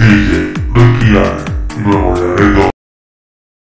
music.